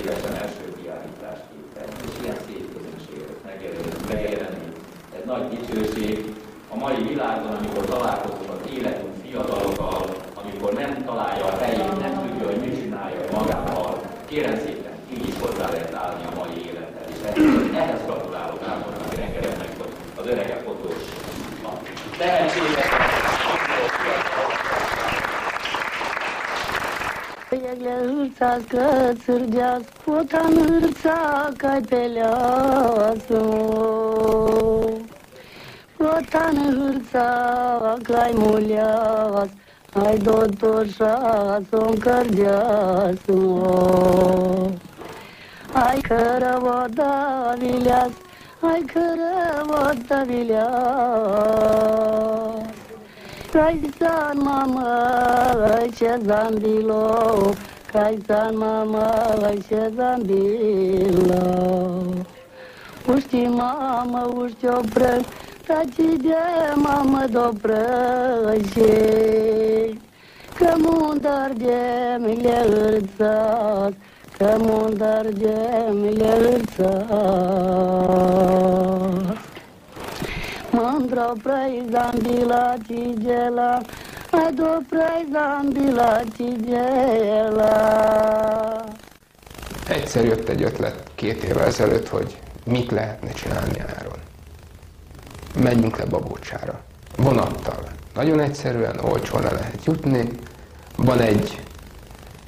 évesen első kiállítást képen, és ilyen szép közönséget megjelenni. Ez nagy dicsőség. A mai világban, amikor találkozunk az életünk fiatalokkal, amikor nem találja a helyét, nem tudja, hogy mit csinálja magával, kérem szépen, így is hozzá lehet állni a mai életet. És ehhez gratulálok Ábornak Rengeretnek, hogy az örege fotós a Kazanırsa kısıracağız, utanırsa kaybelası. Utanırsa kaymulaz, ay dotoşa son kardeşim. Ay karavada bilas, ay karavada bilas. Ay sanmama, ay çezan bilo, Kaysarmama şedan bilo Uști mama, uști opră Taci de mama doprășe Că mundar de mile îrțat Că mundar de mile îrțat Mândră prăi zambila, la. Ai do prăi zambila Egyszer jött egy ötlet két évvel ezelőtt, hogy mit lehetne csinálni nyáron. Menjünk le Babócsára. Vonattal. Nagyon egyszerűen, olcsón le lehet jutni. Van egy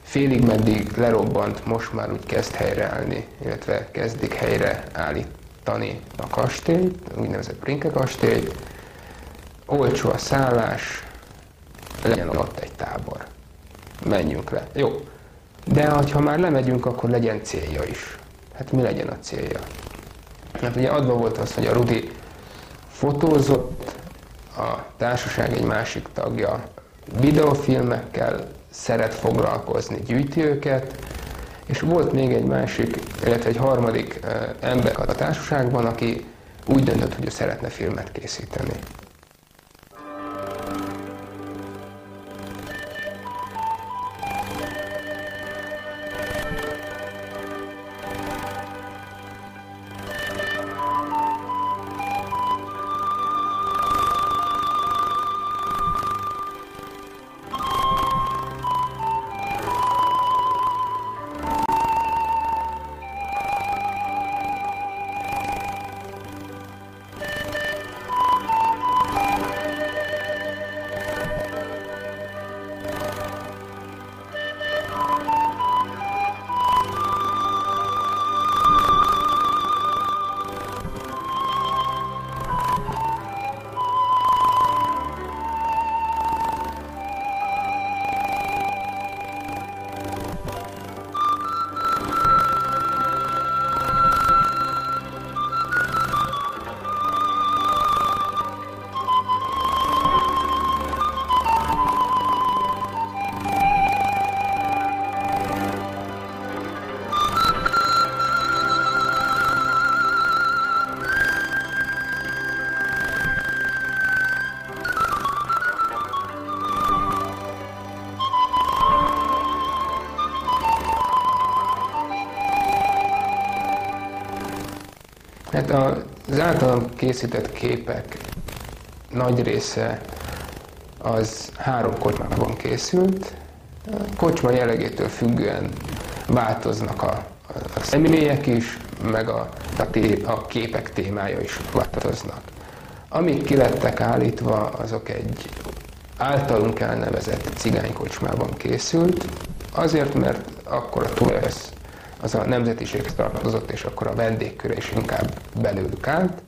félig meddig lerobbant, most már úgy kezd helyreállni, illetve kezdik helyre állítani a kastélyt, úgynevezett Brinke kastélyt. Olcsó a szállás, legyen ott egy tábor. Menjünk le. Jó. De ha már lemegyünk, akkor legyen célja is. Hát mi legyen a célja? Hát ugye adva volt az, hogy a Rudi fotózott, a társaság egy másik tagja videófilmekkel szeret foglalkozni, gyűjti őket, és volt még egy másik, illetve egy harmadik ember a társaságban, aki úgy döntött, hogy ő szeretne filmet készíteni. Hát az általam készített képek nagy része az három kocsmában készült. A kocsma jellegétől függően változnak a, a személyek is, meg a, a, té, a képek témája is változnak. Amik ki lettek állítva, azok egy általunk elnevezett cigánykocsmában készült, azért, mert akkor a Tulesz az a nemzetiséghez tartozott, és akkor a vendégköre is inkább belőlük állt.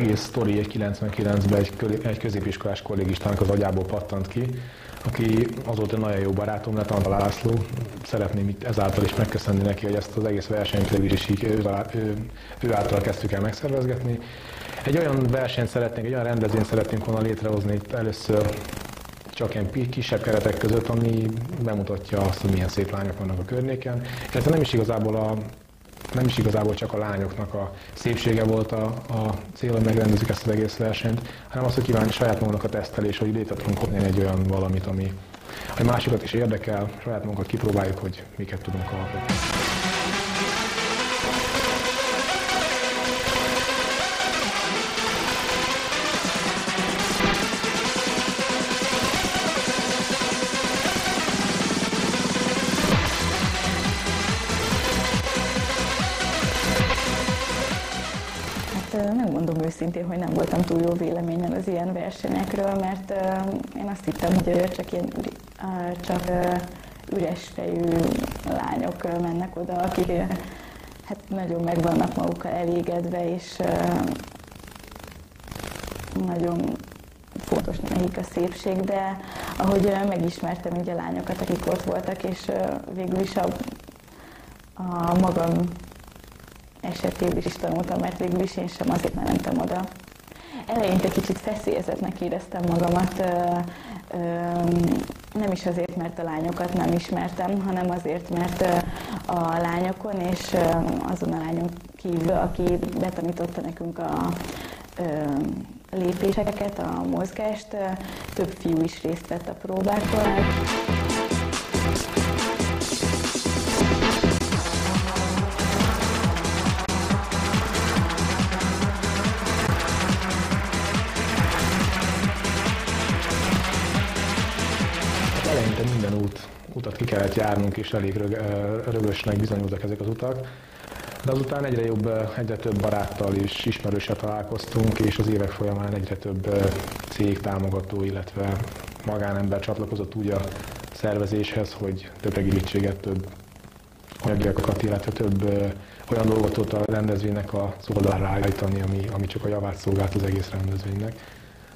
Egész sztori egy 99-ben egy, egy középiskolás kollégistának az agyából pattant ki, aki azóta nagyon jó barátom lett, Antal László. Szeretném itt ezáltal is megköszönni neki, hogy ezt az egész versenyt végül is így ő, ő, ő által kezdtük el megszervezgetni. Egy olyan versenyt szeretnénk, egy olyan rendezvényt szeretnénk volna létrehozni itt először csak ilyen kisebb keretek között, ami bemutatja azt, hogy milyen szép lányok vannak a környéken. Ez nem is igazából a nem is igazából csak a lányoknak a szépsége volt a, a cél, hogy megrendezik ezt az egész versenyt, hanem az, hogy kívánni saját magunknak a tesztelés, hogy létre tudunk hozni egy olyan valamit, ami, ami másokat is érdekel, saját magunkat kipróbáljuk, hogy miket tudunk alkotni. Hogy nem voltam túl jó véleményen az ilyen versenyekről, mert én azt hittem, hogy csak ilyen csak üres fejű lányok mennek oda, akik hát nagyon meg vannak magukkal elégedve, és nagyon fontos nekik a szépség, de ahogy megismertem így a lányokat, akik ott voltak, és végül is a, a magam esetében is tanultam, mert végül is én sem azért mentem oda. Eleinte kicsit feszélyezetnek éreztem magamat, nem is azért, mert a lányokat nem ismertem, hanem azért, mert a lányokon és azon a lányon kívül, aki betanította nekünk a lépéseket, a mozgást, több fiú is részt vett a próbákon. Járnunk, és elég rög, rögösnek bizonyultak ezek az utak. De azután egyre jobb, egyre több baráttal és ismerőssel találkoztunk, és az évek folyamán egyre több cég támogató, illetve magánember csatlakozott úgy a szervezéshez, hogy több segítséget, több anyagiakat, illetve több olyan dolgot tudott a rendezvénynek az oldalára állítani, ami, ami csak a javát szolgált az egész rendezvénynek.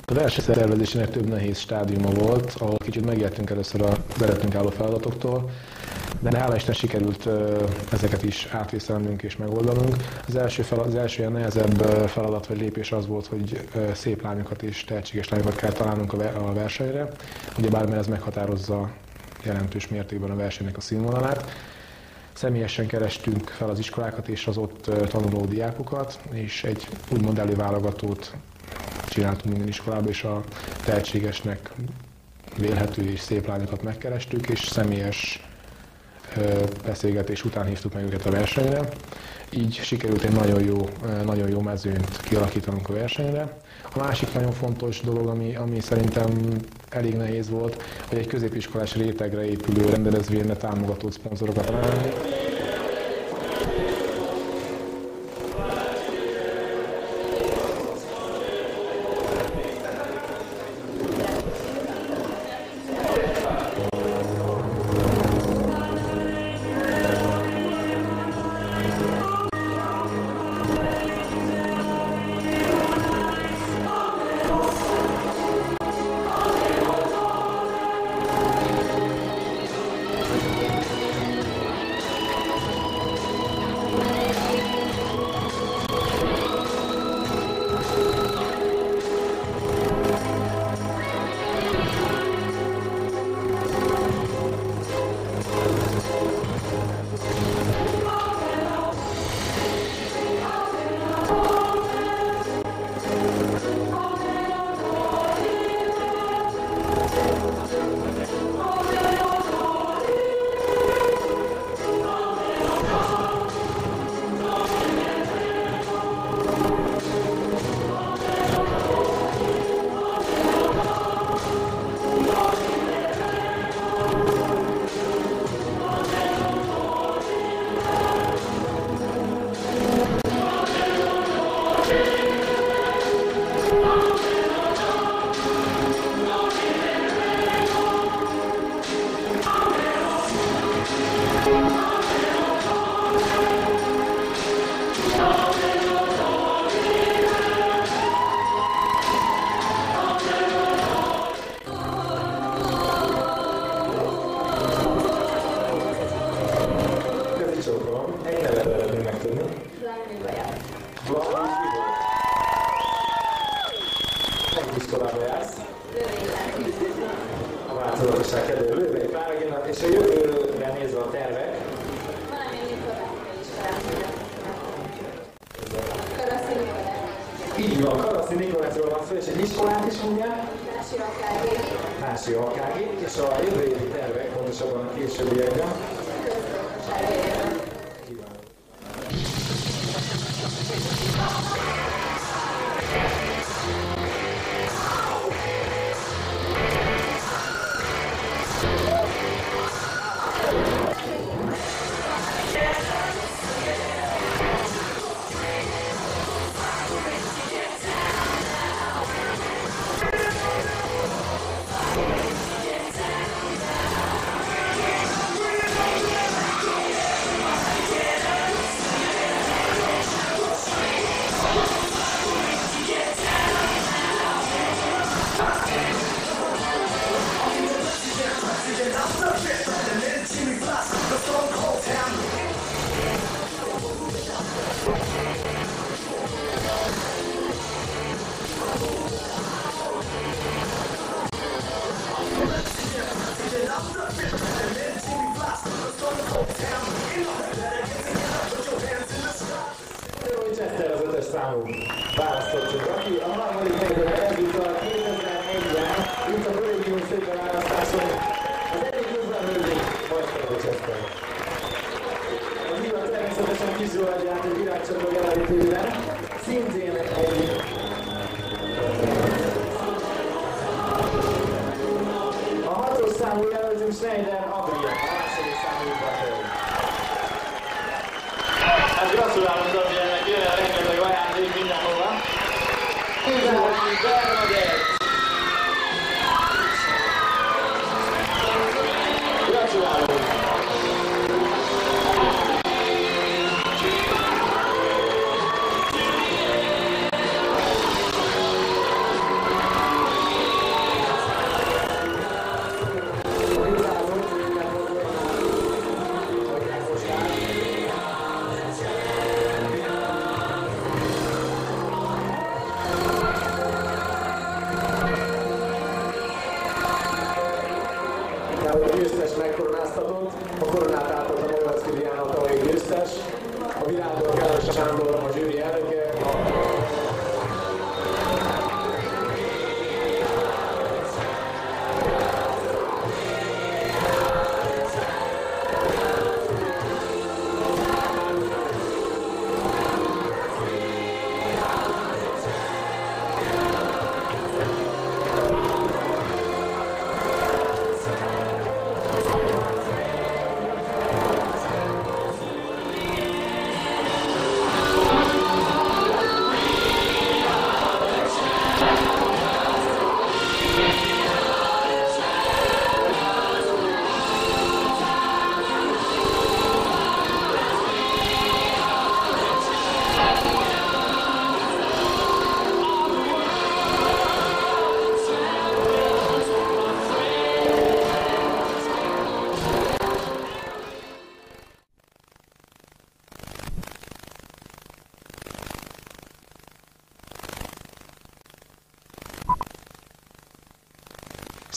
Az első szervezésének több nehéz stádiuma volt, ahol kicsit megijedtünk először az előttünk álló feladatoktól, de hála Isten sikerült ezeket is átvészelnünk és megoldanunk. Az első, feladat, az első ilyen nehezebb feladat vagy lépés az volt, hogy szép lányokat és tehetséges lányokat kell találnunk a versenyre. Ugye bármilyen ez meghatározza jelentős mértékben a versenynek a színvonalát. Személyesen kerestünk fel az iskolákat és az ott tanuló diákokat, és egy úgymond előválogatót csináltunk minden iskolában, és a tehetségesnek vélhető és szép lányokat megkerestük, és személyes beszélgetés után hívtuk meg őket a versenyre. Így sikerült egy nagyon jó, nagyon jó mezőnyt kialakítanunk a versenyre. A másik nagyon fontos dolog, ami, ami szerintem elég nehéz volt, hogy egy középiskolás rétegre épülő rendezvényre támogató szponzorokat találni.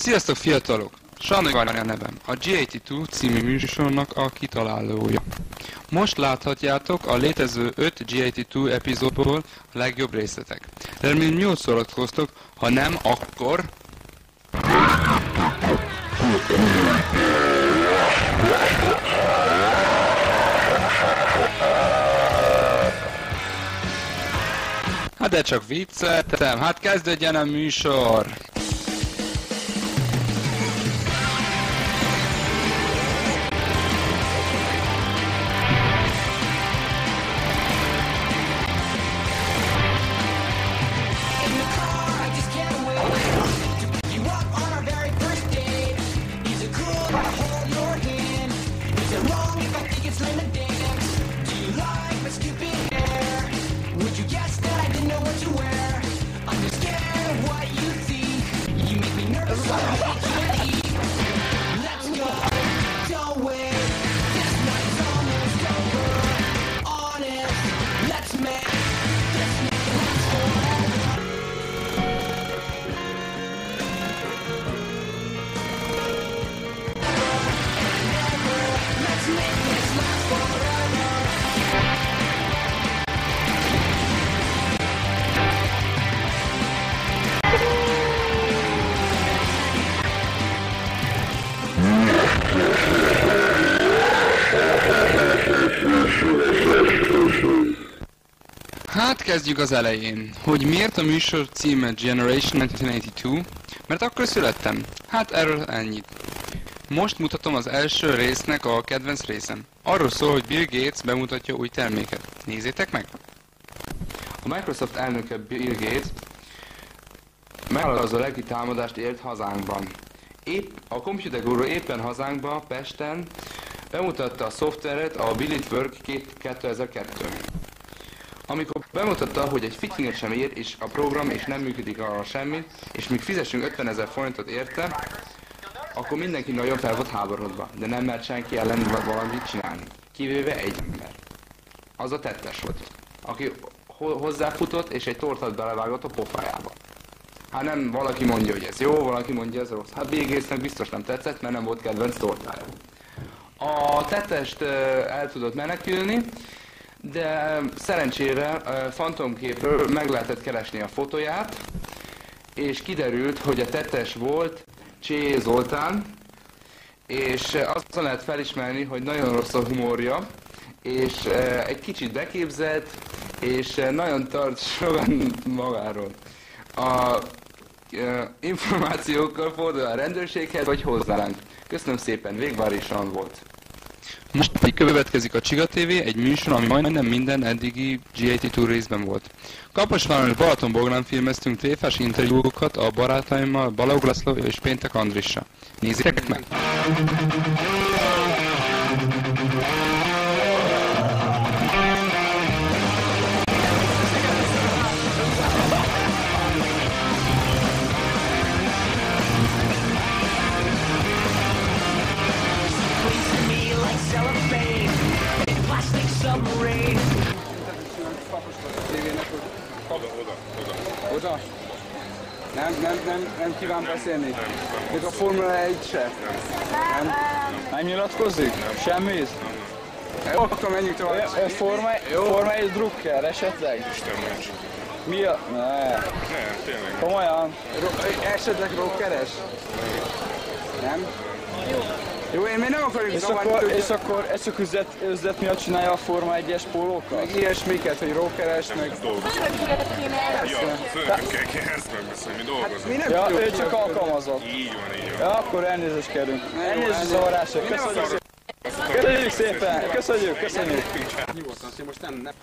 Sziasztok fiatalok! Sanna a nevem. A G82 című műsornak a kitalálója. Most láthatjátok a létező 5 G82 epizódból a legjobb részletek. Remélem jól szórakoztok, ha nem, akkor... Hát de csak vicceltem, hát kezdődjen a műsor! Kezdjük az elején. Hogy miért a műsor címe Generation 1982? Mert akkor születtem. Hát erről ennyit. Most mutatom az első résznek a kedvenc részem. Arról szól, hogy Bill Gates bemutatja új terméket. Nézzétek meg! A Microsoft elnöke Bill Gates meghalazó legi támadást élt hazánkban. Épp, a Computer Guru éppen hazánkban, Pesten bemutatta a szoftveret, a Billit Work 2002 amikor bemutatta, hogy egy fikinget sem ér, és a program, és nem működik arra semmi, és még fizessünk 50 ezer forintot érte, akkor mindenki nagyon fel volt háborodva, de nem mert senki ellen valamit csinálni. Kivéve egy ember. Az a tettes volt, aki ho- hozzáfutott, és egy tortát belevágott a pofájába. Hát nem, valaki mondja, hogy ez jó, valaki mondja, ez rossz. Hát Bill biztos nem tetszett, mert nem volt kedvenc tortája. A tettest el tudott menekülni, de szerencsére fantomképről meg lehetett keresni a fotóját, és kiderült, hogy a tettes volt Csé Zoltán, és azon lehet felismerni, hogy nagyon rossz a humorja, és egy kicsit beképzett, és nagyon tart sokan magáról. A információkkal fordul a rendőrséghez, vagy hozzánk. Köszönöm szépen, végvárisan volt. Most pedig következik a Csiga TV, egy műsor, ami majdnem minden eddigi G82 részben volt. Kaposváron és Balatonboglán filmeztünk tréfás interjúokat a barátaimmal Balogh László és Péntek Andrissa. Nézzétek meg! Nem, nem, nem, nem kíván beszélni? Még a Formula 1 se? Nem? Nem nyilatkozik? Semmit? Jó, akkor menjünk tovább. Ö, Forma, Forma 1 drukker esetleg? Isten. Mi a... Ne. Nem, tényleg. Komolyan? Ro- esetleg rockeres? Nem? Jó, én még nem akarjuk és akkor, és akkor ezt csak üzlet, üzlet miatt csinálja a Forma 1-es pólókat? Meg ilyesmiket, hogy rockeres, meg... Dolgozunk. Ja, főnökkel kell ezt megbeszélni, mi dolgozunk. Mi nem ja, ő csak alkalmazott. Így van, így van. Ja, akkor elnézést kérünk. Elnézést a zavarásra. Köszönjük. Szépen. Köszönjük, köszönjük. Nyugodtan, most nem, nem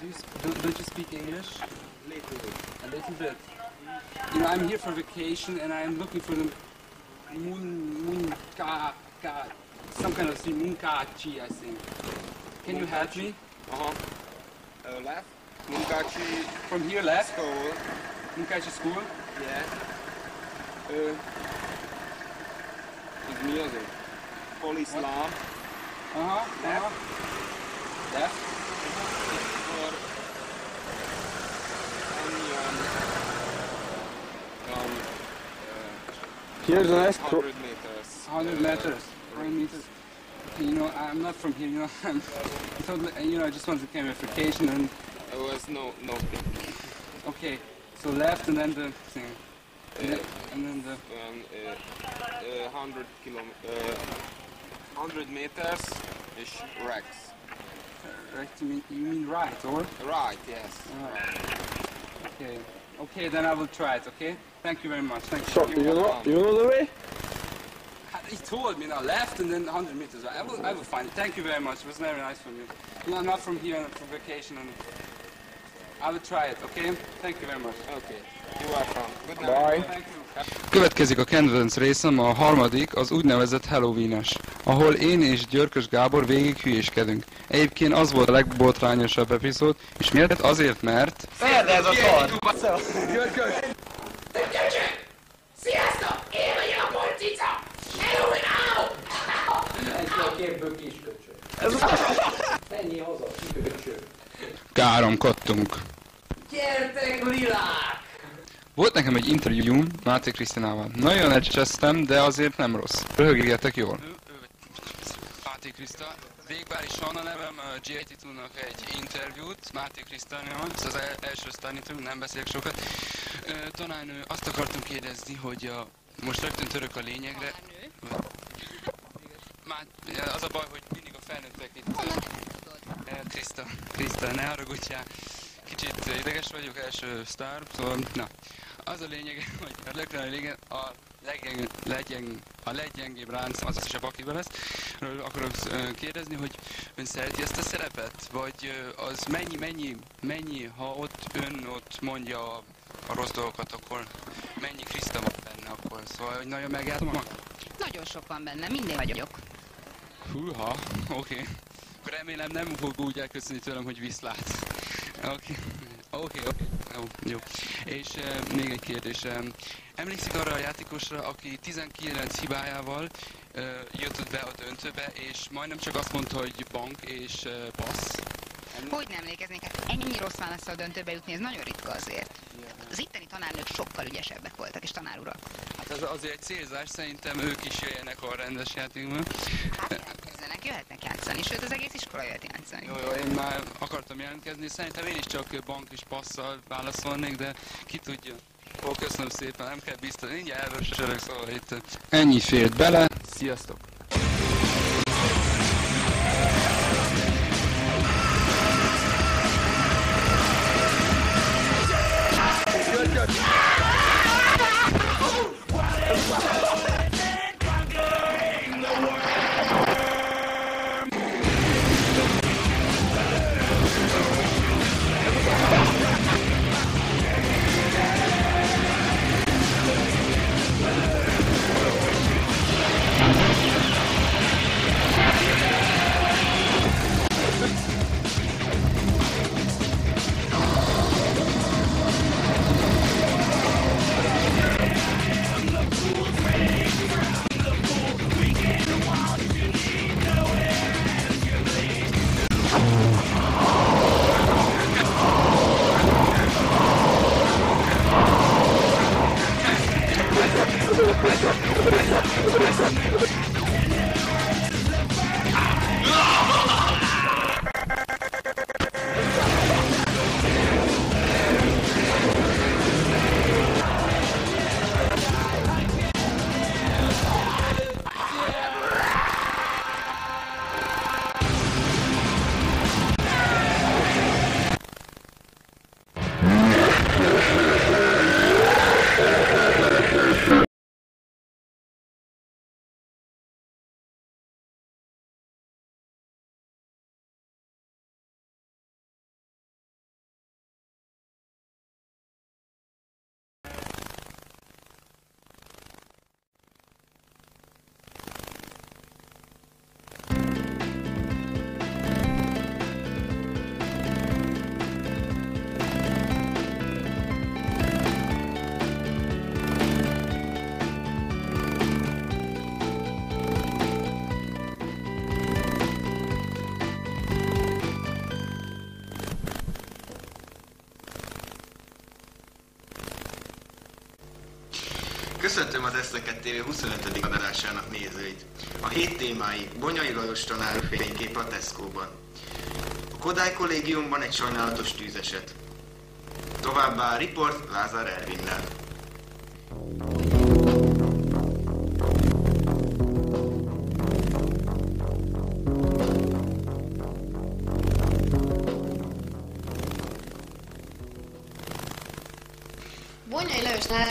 Do you, sp- do, don't you speak English? Little bit. A little bit. You know, I'm here for vacation and I'm looking for the moon, moon ka, ka, some kind of sea, moon ka chi, I think. Can you help me? Aha. Uh, left. Munkácsi From here left, School. Munkachi School. Yeah. Uh, Ez mi az? Poliszlám. uh-huh, uh-huh. Left. Or onion. Um, Here's the next 100 meters. 100 meters. 100 meters. Okay, you know, I'm not from here, you know. I'm totally, you know, I just wanted to clarification and. It was no, no. Okay, so left and then the thing. And then, and then the. Um, uh, uh, 100 kilo, uh, 100 meters is Rex. Right, you mean, you mean right, or? Right, yes. Okay. Okay, then I will try it, okay? Thank you very much. Thank you. So, you know, you know the way? He told me now, left and then 100 meters. I will, I will find it. Thank you very much. It was very nice from you. Know, I'm not from here, I'm from vacation and I will try it, okay? Thank you very much. Okay. You are from. Good Bye. Következik a kedvenc részem, a harmadik, az úgynevezett Halloween-es, ahol én és Györkös Gábor végig hülyéskedünk. Egyébként az volt a legbotrányosabb epizód, és miért? Azért, mert... Szerde ez a szar! Györkös! Sziasztok! Én vagyok a porcica! Halloween! Ez a képből kisköcsög. Menjél haza, kisköcsög. Káromkodtunk. Gyertek, lilák! Volt nekem egy interjúm Máté Krisztinával. Nagyon elcsesztem, de azért nem rossz. Röhögégetek jól. Máté Kriszta. Végbár is van a nevem, a GIT-nek egy interjút, Máté Krisztánival, ez az el- első sztárnitől, nem beszélek sokat. Tanárnő, azt akartam kérdezni, hogy a, most rögtön török a lényegre. Már az a baj, hogy mindig a felnőttek itt... ö, Kriszta, Kriszta, ne haragudjál. Kicsit ideges vagyok, első sztár, szóval, na. Az a lényeg, hogy a a lényeg, a leggyeng, leggyeng, a leggyengébb ráncom, az is a bakiba lesz. Ről akarok kérdezni, hogy ön szereti ezt a szerepet? Vagy az mennyi, mennyi, mennyi, ha ott ön ott mondja a, a rossz dolgokat, akkor mennyi Kriszta van benne akkor? Szóval, hogy nagyon megállom Nagyon sok van benne, minden vagyok. Húha, oké. Okay. Remélem nem fog úgy elköszönni tőlem, hogy viszlát. Oké, oké, oké. Jó, jó. És uh, még egy kérdés. Um, emlékszik arra a játékosra, aki 19 hibájával uh, jött be a döntőbe, és majdnem csak azt mondta, hogy bank és uh, passz? Hogy nem emlékeznék, hát ennyi rossz válaszsal döntőbe jutni, ez nagyon ritka azért. Az itteni tanárnők sokkal ügyesebbek voltak, és tanárurak. Hát ez azért egy célzás, szerintem ők is jöjjenek a rendes játékban. Jelentkezzenek, jöhetnek játszani, sőt az egész iskola jöhet játszani. Jó, jó, én már akartam jelentkezni, szerintem én is csak bank és passzal válaszolnék, de ki tudja. Ó, köszönöm szépen, nem kell biztos, mindjárt elvörösödök, szóval itt ennyi fért bele. Sziasztok! Köszöntöm az Eszleket TV 25. adásának nézőit. A hét témái Bonyai Lajos tanár fénykép a Tesco-ban. A Kodály kollégiumban egy sajnálatos tűzeset. Továbbá Riport Lázár Ervinnel.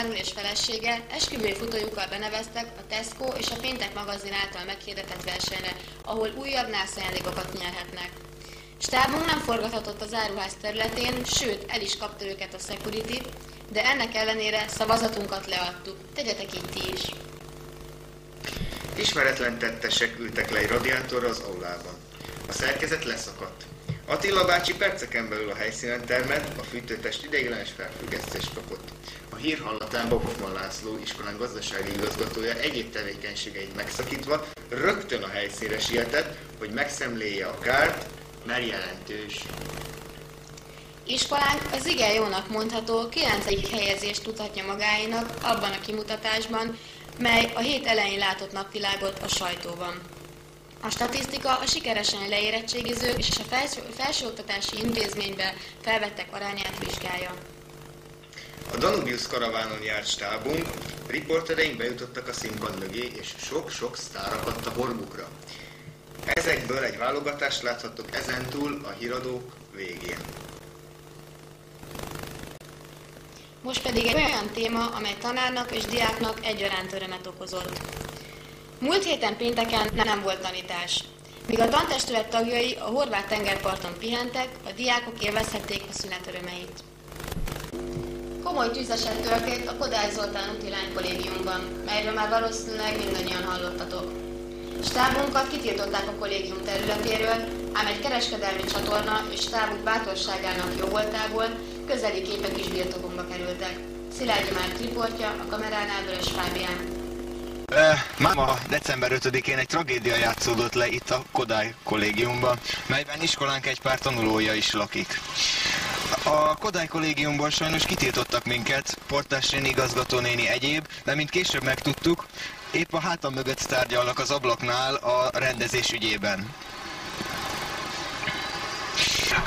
Nárul és felesége esküvői futójukkal beneveztek a Tesco és a Péntek magazin által meghirdetett versenyre, ahol újabb nász ajándékokat nyerhetnek. Stábunk nem forgathatott az áruház területén, sőt, el is kapta őket a security, de ennek ellenére szavazatunkat leadtuk. Tegyetek így ti is. Ismeretlen tettesek ültek le egy radiátorra az aulában. A szerkezet leszakadt. Attila bácsi perceken belül a helyszínen termett, a fűtőtest ideiglenes felfüggesztést kapott. A hír hallatán Bokofman László iskolán gazdasági igazgatója egyéb tevékenységeit megszakítva rögtön a helyszínre sietett, hogy megszemléje a kárt, mert jelentős. Iskolánk az igen jónak mondható 9. helyezést tudhatja magáénak abban a kimutatásban, mely a hét elején látott napvilágot a sajtóban. A statisztika a sikeresen leérettségizők és a felső, felsőoktatási intézménybe felvettek arányát vizsgálja. A Danubius karavánon járt stábunk, riportereink bejutottak a színpad mögé, és sok-sok sztár akadt a horbukra. Ezekből egy válogatást láthattok ezentúl a híradók végén. Most pedig egy olyan téma, amely tanárnak és diáknak egyaránt örömet okozott. Múlt héten pénteken nem volt tanítás. Míg a tantestület tagjai a horvát tengerparton pihentek, a diákok élvezhették a szünet örömeit. Komoly tűzeset történt a Kodály Zoltán úti kollégiumban, melyről már valószínűleg mindannyian hallottatok. Stábunkat kitiltották a kollégium területéről, ám egy kereskedelmi csatorna és stábunk bátorságának jó voltából közeli képek is birtokunkba kerültek. Szilágyi már riportja, a kameránál Vörös Fábián. Máma december 5-én egy tragédia játszódott le itt a Kodály kollégiumban, melyben iskolánk egy pár tanulója is lakik. A Kodály kollégiumból sajnos kitiltottak minket, portásréni igazgatónéni egyéb, de mint később megtudtuk, épp a hátam mögött tárgyalnak az ablaknál a rendezés ügyében.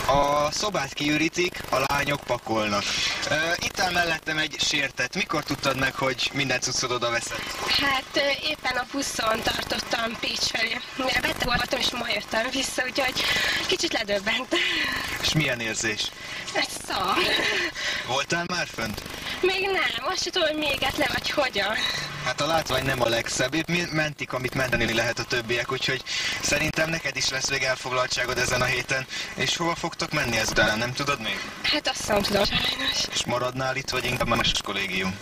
A szobát kiürítik, a lányok pakolnak. Uh, itt áll mellettem egy sértet. Mikor tudtad meg, hogy minden cuccod oda veszed? Hát éppen a buszon tartottam Pécs felé. Beteg voltam, és ma jöttem vissza, úgyhogy kicsit ledöbbent. És milyen érzés? Egy szar. Voltál már fönt? Még nem, azt sem tudom, hogy még le, vagy hogyan. Hát a látvány nem a legszebb, épp mentik, amit menteni lehet a többiek, úgyhogy szerintem neked is lesz még elfoglaltságod ezen a héten. És hova fogtok menni ezután, nem tudod még? Hát azt nem tudom, sajnos. És maradnál itt, vagy inkább más kollégium?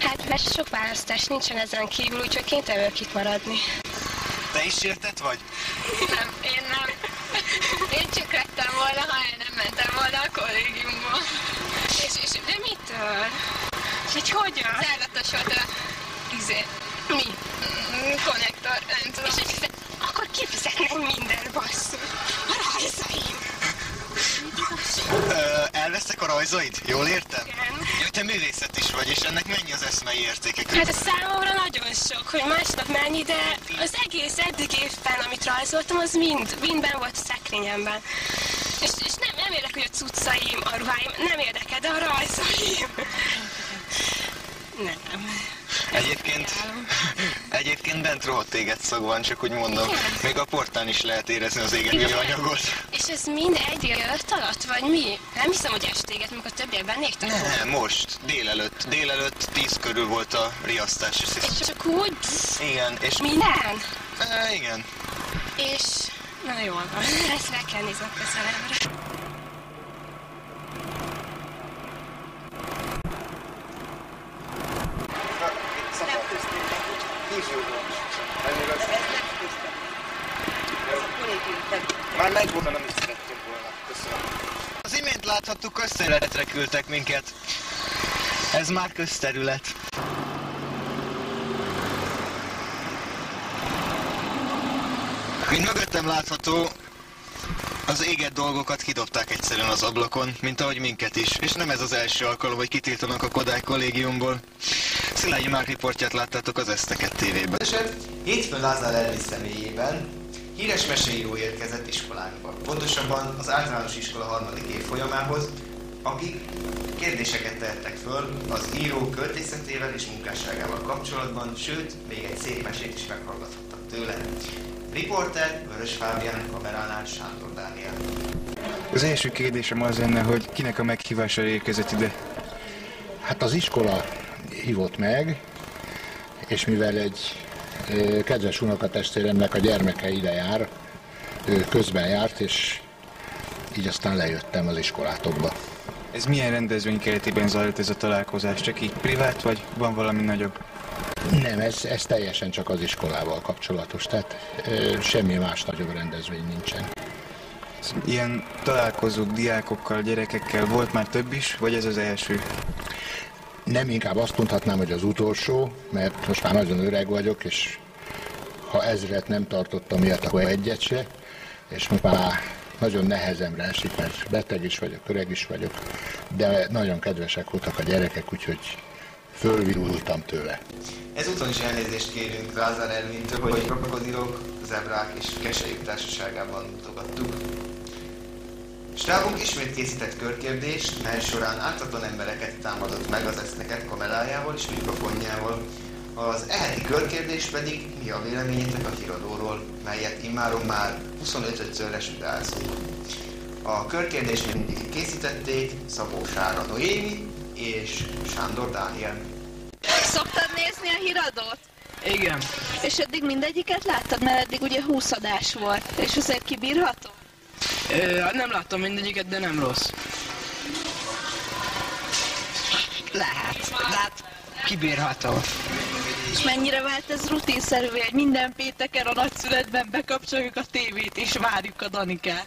Hát mert sok választás nincsen ezen kívül, úgyhogy kénytelen itt maradni. Te is érted vagy? Nem, én nem. Én csak lettem volna, ha én nem mentem volna a kollégiumba. És, és de mitől? És így hogyan? Zárlatos volt a izé. Mi? Mm, konnektor, nem tudom. És, és akkor kifizetnek minden basszú. A rajzaim. Ö, elvesztek a rajzaid? Jól értem? Igen. Jó, te művészet is vagy, és ennek mennyi az eszmei értéke? Hát a számomra nagyon sok, hogy másnap mennyi, de az egész eddig évben, amit rajzoltam, az mind, mindben volt a szekrényemben. És, és nem, nem érdekel, hogy a cuccaim, a ruháim, nem érdekel, de a rajzaim. Nem. Egyébként, egyébként bent rohadt téged szag van, csak úgy mondom. Még a portán is lehet érezni az égető anyagot. És ez mind egy délelőtt alatt, vagy mi? Nem hiszem, hogy estéget, amikor többiek bennéktek Ne, most, délelőtt. Délelőtt tíz körül volt a riasztás. És, És csak úgy? Igen, és... Minden? E, igen. És... Na jól van, ezt meg kell nézni közelembre. Már megvolt, amit szerettünk volna. Köszönöm. Az imént láthattuk, közterületre küldtek minket. Ez már közterület. Mint mögöttem látható, az égett dolgokat kidobták egyszerűen az ablakon, mint ahogy minket is. És nem ez az első alkalom, hogy kitiltanak a Kodály kollégiumból. Szilágyi Márk riportját láttátok az Eszteket tévében. Hétfőn Lázár Elvis személyében híres meseíró érkezett iskolánkba. Pontosabban az általános iskola harmadik év folyamához, akik kérdéseket tehettek föl az író költészetével és munkásságával kapcsolatban, sőt, még egy szép mesét is meghallgathattak tőle. Riporter Vörös Fábián, kameránál Sándor Dániel. Az első kérdésem az lenne, hogy kinek a meghívása érkezett ide? Hát az iskola hívott meg, és mivel egy kedves unokatestvéremnek a gyermeke ide jár, ő közben járt, és így aztán lejöttem az iskolátokba. Ez milyen rendezvény keretében zajlott ez a találkozás? Csak így privát, vagy van valami nagyobb? Nem, ez, ez teljesen csak az iskolával kapcsolatos, tehát ö, semmi más nagyobb rendezvény nincsen. Ilyen találkozók diákokkal, gyerekekkel volt már több is, vagy ez az első? Nem inkább azt mondhatnám, hogy az utolsó, mert most már nagyon öreg vagyok, és ha ezret nem tartottam ilyet, akkor egyet se, és most már nagyon nehezemre esik, mert beteg is vagyok, öreg is vagyok, de nagyon kedvesek voltak a gyerekek, úgyhogy fölvirultam tőle. Ezúton is elnézést kérünk Lázár Ervintől, hogy krokodilok, zebrák és keselyük társaságában mutogattuk. Stábunk ismét készített körkérdést, mely során ártatlan embereket támadott meg az eszteket kamerájával és mikrofonjával. Az eheti körkérdés pedig mi a véleményetek a híradóról, melyet immáron már 25-ször esütázunk. A körkérdést mindig készítették Szabó Sára Noémi és Sándor Dániel. Szoktad nézni a híradót? Igen. És eddig mindegyiket láttad, mert eddig ugye 20 adás volt, és azért kibírható? Ö, hát nem láttam mindegyiket, de nem rossz. Lehet, de hát kibírható. És mennyire vált ez rutinszerűvé, hogy minden pénteken a nagyszületben bekapcsoljuk a tévét és várjuk a Danikát?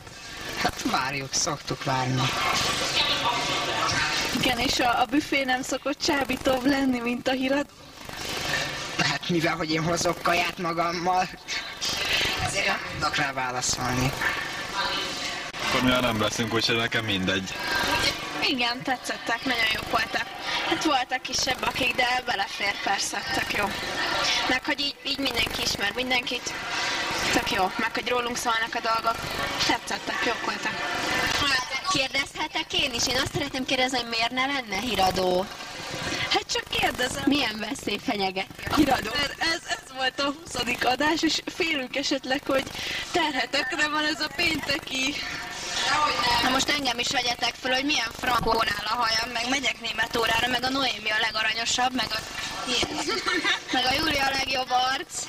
Hát várjuk, szoktuk várni. Igen, és a, a büfé nem szokott csábítóbb lenni, mint a hírad? Hát mivel, hogy én hozok kaját magammal, ezért nem tudok rá válaszolni. Akkor mi nem veszünk, úgyhogy nekem mindegy. Igen, tetszettek, nagyon jók voltak. Hát voltak kisebb akik, de belefér persze, tök jó. Meg hogy így, így mindenki ismer mindenkit, tök jó. Meg hogy rólunk szólnak a dolgok, tetszettek, jók voltak. Kérdezhetek én is? Én azt szeretném kérdezni, hogy miért ne lenne híradó? Hát csak kérdezem. Milyen veszély fenyeget? Híradó. Ez, ez, volt a 20. adás, és félünk esetleg, hogy terhetekre van ez a pénteki. Na most engem is vegyetek föl, hogy milyen frankón áll a hajam, meg megyek német órára, meg a Noémi a legaranyosabb, meg a... meg a Júlia a legjobb arc.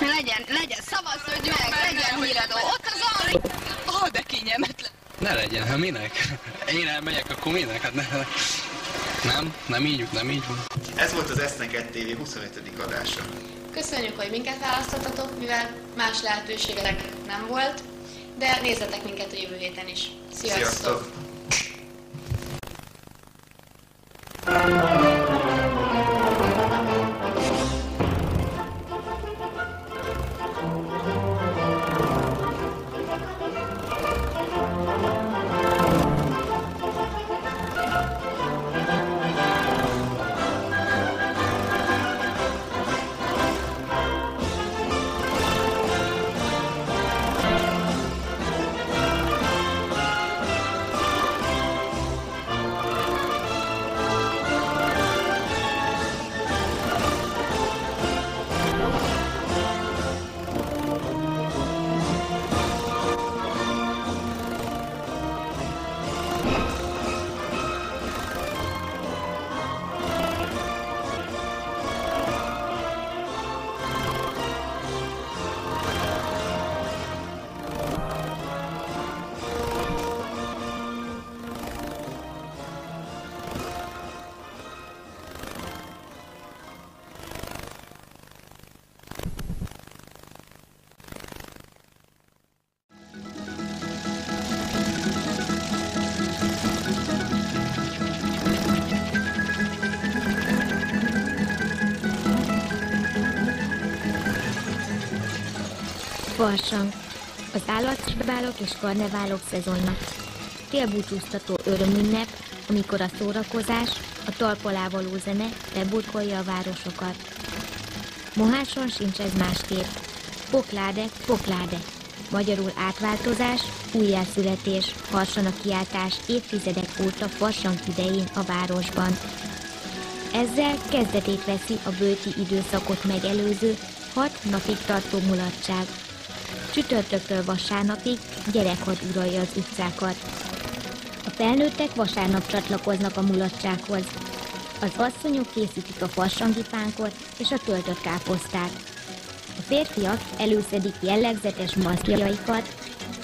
Legyen, legyen, szavazzodj meg, legyen híradó. Ott az arc. Oh, de kényelmetlen. Ne legyen, hát minek? Én elmegyek, akkor minek? Hát ne, nem, nem így, nem így van. Ez volt az Esznek TV 25. adása. Köszönjük, hogy minket választottatok, mivel más lehetőségetek nem volt, de nézzetek minket a jövő héten is. Sziasztok! Sziasztok! Farsang. Az állatbálok és karneválok szezonnak. Félbúcsúztató örömünnep, amikor a szórakozás, a talpalá való zene beburkolja a városokat. Moháson sincs ez másképp. Pokláde, pokláde. Magyarul átváltozás, újjászületés, harsana kiáltás évtizedek óta farsang idején a városban. Ezzel kezdetét veszi a bőti időszakot megelőző hat napig tartó mulatság. Csütörtöktől vasárnapig gyerekhad uralja az utcákat. A felnőttek vasárnap csatlakoznak a mulatsághoz. Az asszonyok készítik a farsangi pánkot és a töltött káposztát. A férfiak előszedik jellegzetes maszkjaikat,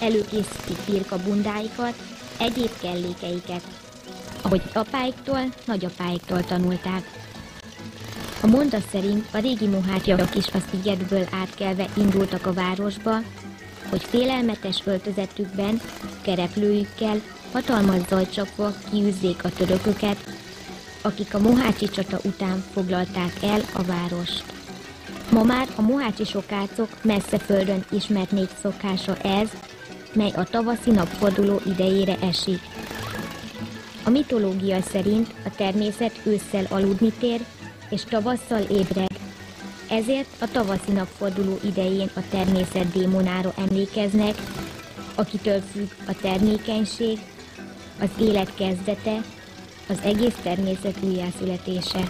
előkészítik pirka bundáikat, egyéb kellékeiket, ahogy apáiktól, nagyapáiktól tanulták. A mondat szerint a régi mohátyagok is a szigetből átkelve indultak a városba, hogy félelmetes öltözetükben, kereplőjükkel, hatalmas zajcsapva kiűzzék a törököket, akik a mohácsi csata után foglalták el a várost. Ma már a mohácsi sokácok messze földön ismert négy szokása ez, mely a tavaszi napforduló idejére esik. A mitológia szerint a természet ősszel aludni tér, és tavasszal ébred. Ezért a tavaszi napforduló idején a természet démonára emlékeznek, akitől függ a termékenység, az élet kezdete, az egész természet újjászületése.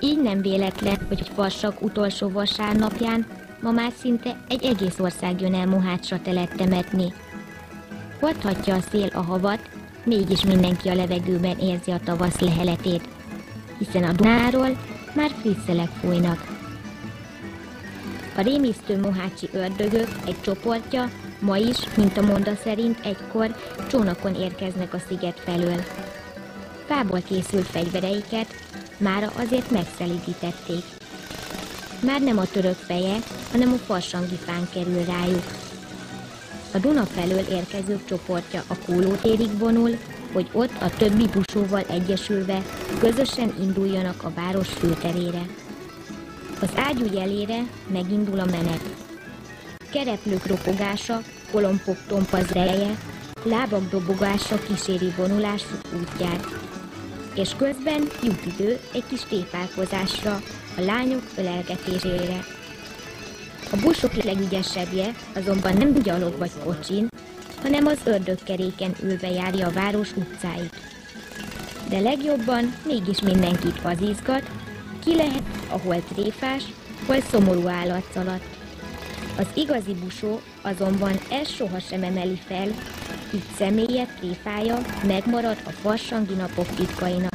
Így nem véletlen, hogy Farsak utolsó vasárnapján ma már szinte egy egész ország jön el Mohácsra telet temetni. Hordhatja a szél a havat, mégis mindenki a levegőben érzi a tavasz leheletét, hiszen a Dunáról már frisszelek fújnak. A rémisztő mohácsi ördögök egy csoportja ma is, mint a monda szerint egykor csónakon érkeznek a sziget felől. Fából készült fegyvereiket mára azért megszelidítették. Már nem a török feje, hanem a farsangi fán kerül rájuk. A Duna felől érkezők csoportja a Kólótérig vonul, hogy ott a többi busóval egyesülve közösen induljanak a város főterére. Az ágyú jelére megindul a menet. Kereplők ropogása, kolompok tompazreje, lábak dobogása kíséri vonulásuk útját. És közben jut idő egy kis tépálkozásra, a lányok ölelgetésére. A busok legügyesebbje azonban nem gyalog vagy kocsin, hanem az ördögkeréken ülve járja a város utcáit. De legjobban mégis mindenkit az izgat, ki lehet, ahol tréfás, hol szomorú állat alatt. Az igazi busó azonban ezt sohasem emeli fel, így személye tréfája megmarad a farsangi napok titkainak.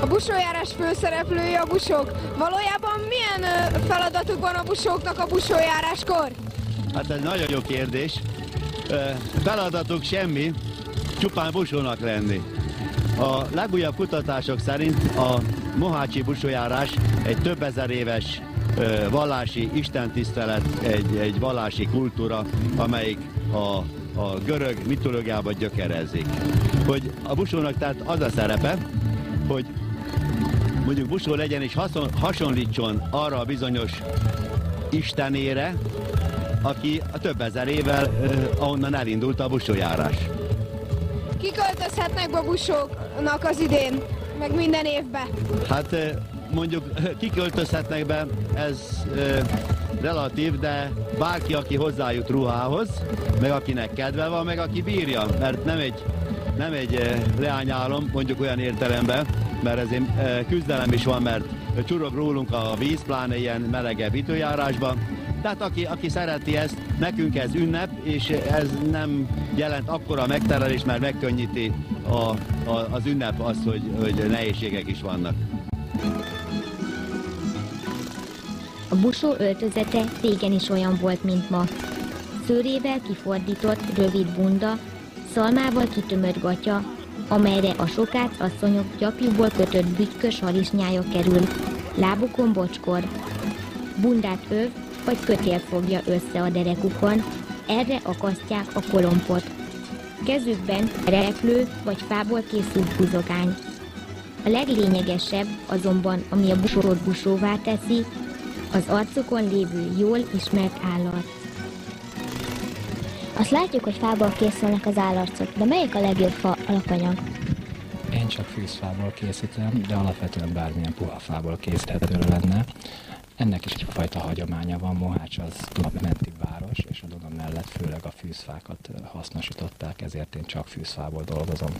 A busójárás főszereplője a busók. Valójában milyen feladatuk van a busóknak a busójáráskor? Hát ez nagyon jó kérdés. Feladatuk semmi, csupán busónak lenni. A legújabb kutatások szerint a Mohácsi busójárás egy több ezer éves vallási istentisztelet, egy, egy vallási kultúra, amelyik a, a görög mitológiában gyökerezik. Hogy a busónak tehát az a szerepe, hogy mondjuk busó legyen és hasonlítson arra a bizonyos istenére, aki a több ezer évvel ahonnan elindult a busójárás. Kiköltözhetnek be busóknak az idén, meg minden évben? Hát mondjuk kiköltözhetnek be, ez relatív, de bárki, aki hozzájut ruhához, meg akinek kedve van, meg aki bírja, mert nem egy, nem egy leányálom, mondjuk olyan értelemben, mert ezért küzdelem is van, mert csurog rólunk a víz, pláne ilyen melegebb időjárásban. Tehát aki, aki szereti ezt, nekünk ez ünnep, és ez nem jelent akkora megterelés, mert megkönnyíti a, a, az ünnep azt, hogy, hogy nehézségek is vannak. A busó öltözete régen is olyan volt, mint ma. Szőrével kifordított, rövid bunda, szalmával kitömött gatya, amelyre a sokát asszonyok gyapjúból kötött bütykös harisnyája kerül, lábukon bocskor. Bundát öv vagy kötél fogja össze a derekukon, erre akasztják a kolompot. Kezükben reklő vagy fából készült buzogány. A leglényegesebb azonban, ami a busót busóvá teszi, az arcukon lévő jól ismert állat. Azt látjuk, hogy fából készülnek az állarcok, de melyik a legjobb fa alapanyag? Én csak fűzfából készítem, de alapvetően bármilyen puha fából készíthető lenne. Ennek is egyfajta hagyománya van, Mohács az Dunamenti város, és a Duna mellett főleg a fűzfákat hasznosították, ezért én csak fűzfából dolgozom.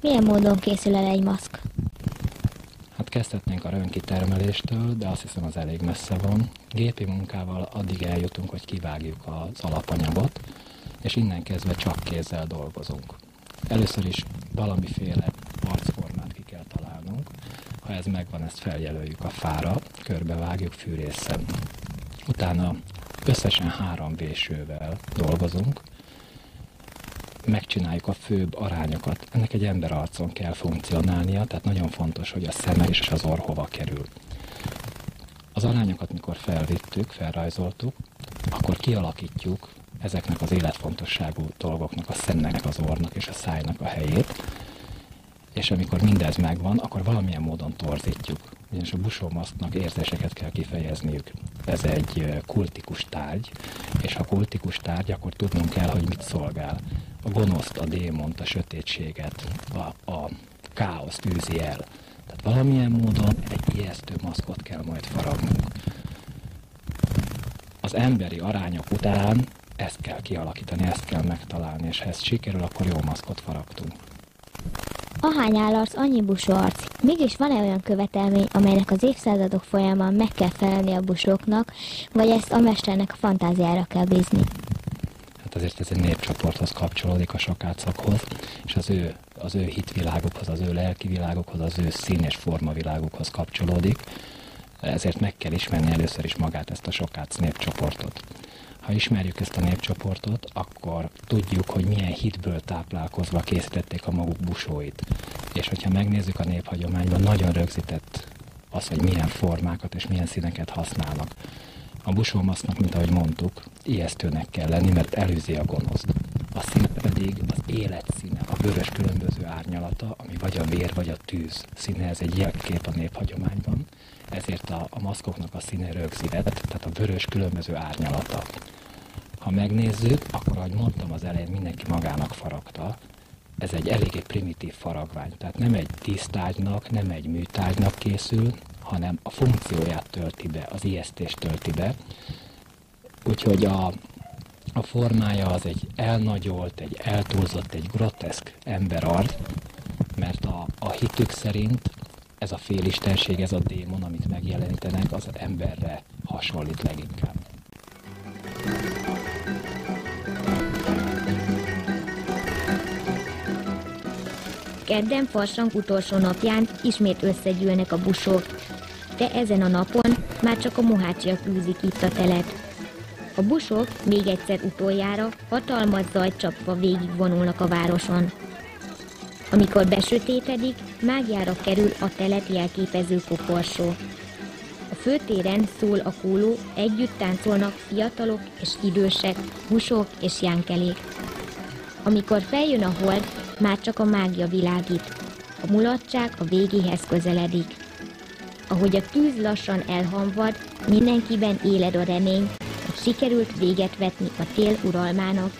Milyen módon készül el egy maszk? Hát kezdhetnénk a rönkitermeléstől, de azt hiszem az elég messze van. Gépi munkával addig eljutunk, hogy kivágjuk az alapanyagot, és innen kezdve csak kézzel dolgozunk. Először is valamiféle találnunk, ha ez megvan, ezt feljelöljük a fára, körbevágjuk fűrészen. Utána összesen három vésővel dolgozunk, megcsináljuk a főbb arányokat. Ennek egy ember arcon kell funkcionálnia, tehát nagyon fontos, hogy a szeme és az orr hova kerül. Az arányokat, mikor felvittük, felrajzoltuk, akkor kialakítjuk ezeknek az életfontosságú dolgoknak, a szemnek, az orrnak és a szájnak a helyét, és amikor mindez megvan, akkor valamilyen módon torzítjuk. Ugyanis a busómaszknak érzéseket kell kifejezniük. Ez egy kultikus tárgy, és ha kultikus tárgy, akkor tudnunk kell, hogy mit szolgál. A gonoszt, a démont, a sötétséget, a, a káoszt űzi el. Tehát valamilyen módon egy ijesztő maszkot kell majd faragnunk. Az emberi arányok után ezt kell kialakítani, ezt kell megtalálni, és ha ez sikerül, akkor jó maszkot faragtunk. Ahány állarc, annyi busó arc. Mégis van-e olyan követelmény, amelynek az évszázadok folyamán meg kell felelni a busóknak, vagy ezt a mesternek a fantáziára kell bízni? Hát azért ez egy népcsoporthoz kapcsolódik a sakácakhoz, és az ő, az ő hitvilágukhoz, az ő lelki világukhoz, az ő szín és formavilágukhoz kapcsolódik. Ezért meg kell ismerni először is magát ezt a sokác népcsoportot. Ha ismerjük ezt a népcsoportot, akkor tudjuk, hogy milyen hitből táplálkozva készítették a maguk busóit. És hogyha megnézzük a néphagyományban, nagyon rögzített az, hogy milyen formákat és milyen színeket használnak. A busómasznak, mint ahogy mondtuk, ijesztőnek kell lenni, mert előzi a gonoszt. A szín pedig az élet színe, a vörös különböző árnyalata, ami vagy a vér, vagy a tűz színe, ez egy jelkép a néphagyományban, ezért a, a maszkoknak a színe rögzített, tehát a vörös különböző árnyalata. Ha megnézzük, akkor, ahogy mondtam az elején, mindenki magának faragta, ez egy eléggé primitív faragvány, tehát nem egy tisztágynak, nem egy műtárgynak készül, hanem a funkcióját tölti be, az ijesztést tölti be. Úgyhogy a, a formája az egy elnagyolt, egy eltúlzott, egy groteszk emberart, mert a, a hitük szerint ez a félistenség, ez a démon, amit megjelenítenek, az emberre hasonlít leginkább. Kedden farsang utolsó napján ismét összegyűlnek a busok, de ezen a napon már csak a mohácsiak űzik itt a telet. A busok még egyszer utoljára hatalmas zajt csapva végigvonulnak a városon. Amikor besötétedik, mágiára kerül a telet jelképező koporsó. A főtéren szól a kóló, együtt táncolnak fiatalok és idősek, busok és jánkelék. Amikor feljön a hold, már csak a mágia világít. A mulatság a végéhez közeledik. Ahogy a tűz lassan elhamvad, mindenkiben éled a remény, hogy sikerült véget vetni a tél uralmának,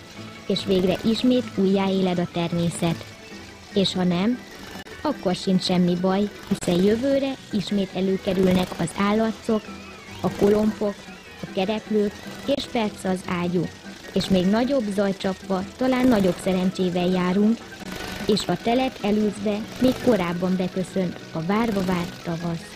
és végre ismét újjáéled a természet. És ha nem, akkor sincs semmi baj, hiszen jövőre ismét előkerülnek az állatszok, a kolompok, a kereplők, és persze az ágyú. És még nagyobb zajcsapva, talán nagyobb szerencsével járunk, és a telet elűzve még korábban beköszönt a várva várt tavasz.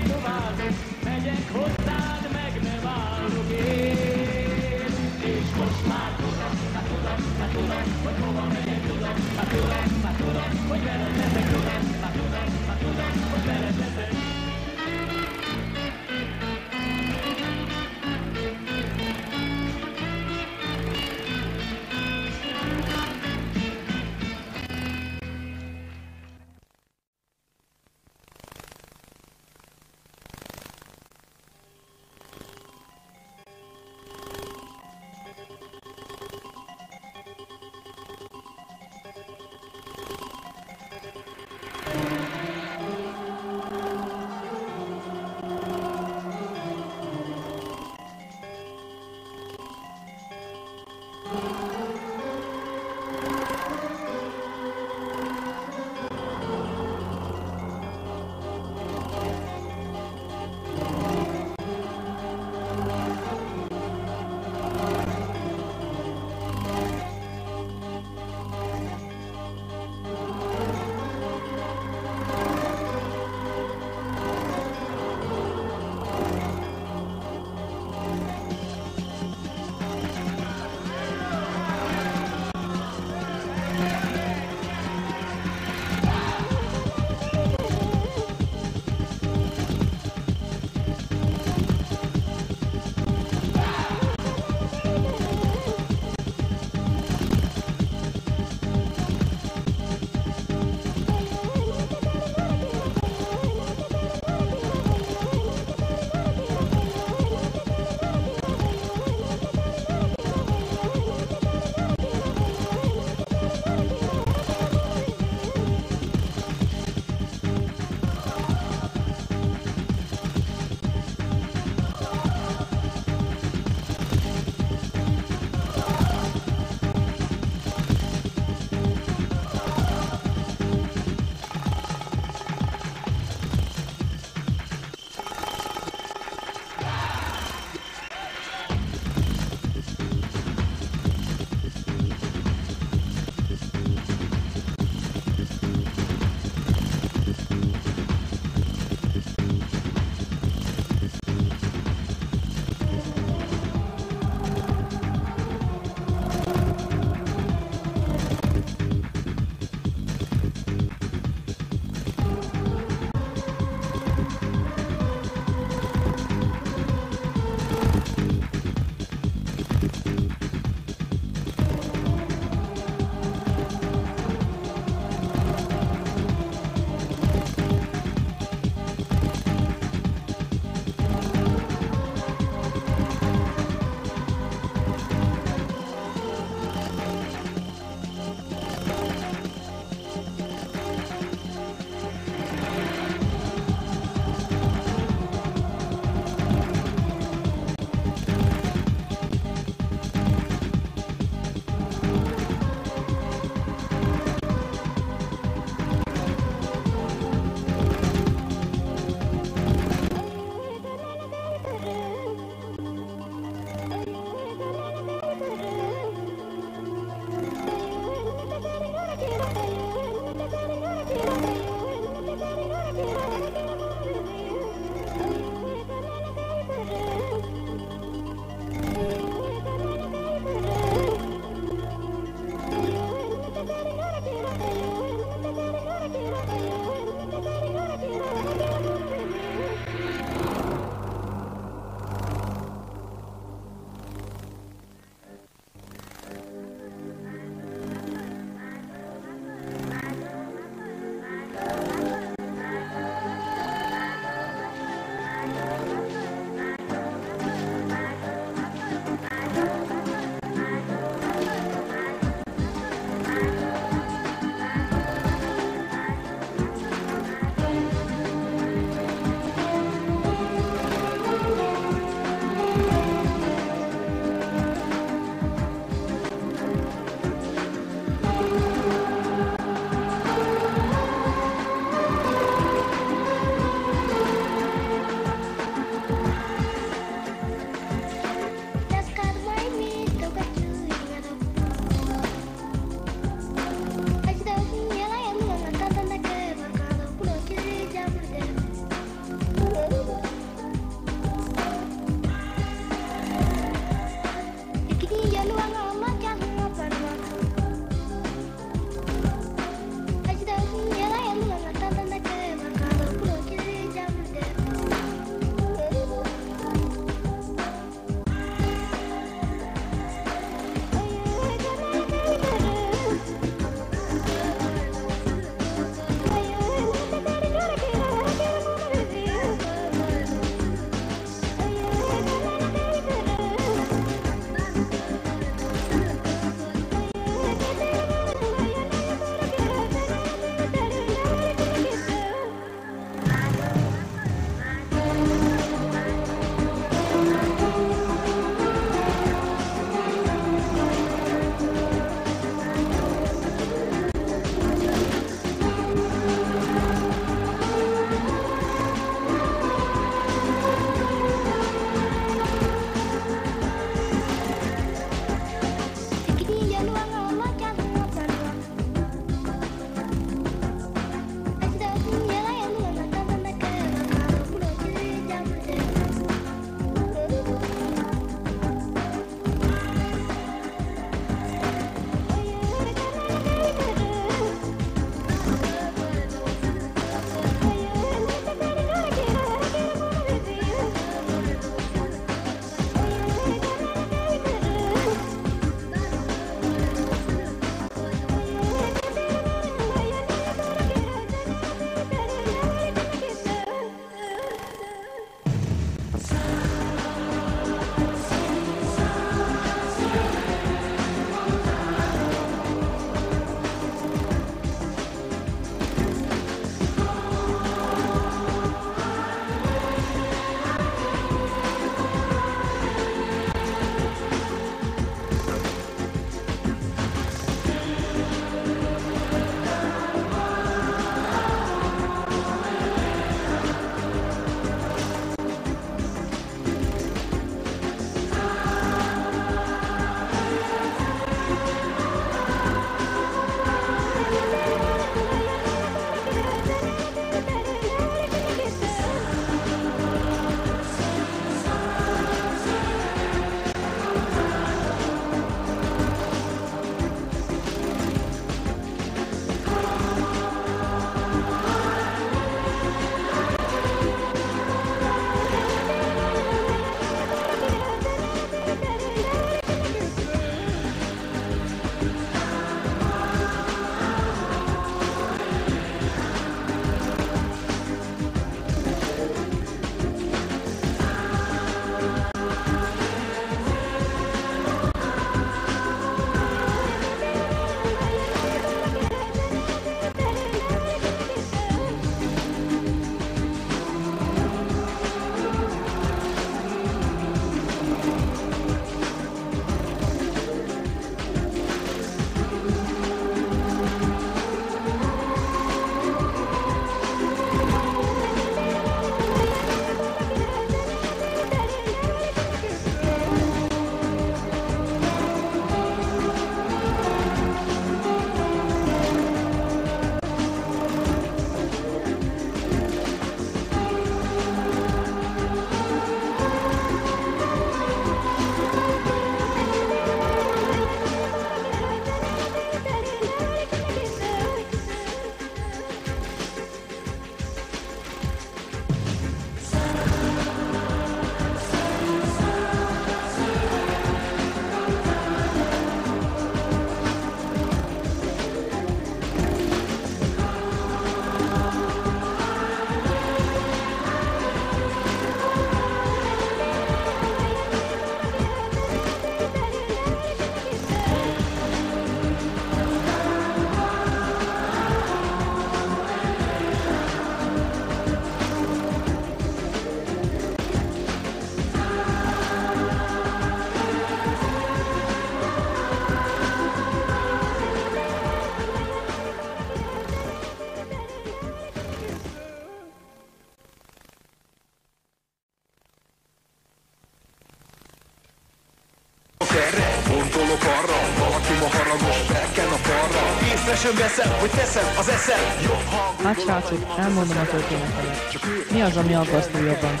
Veszem, hogy teszem az eszem Jobb hang Hát srácok, elmondom a történetemet. Mi az, ami aggasztó jobban?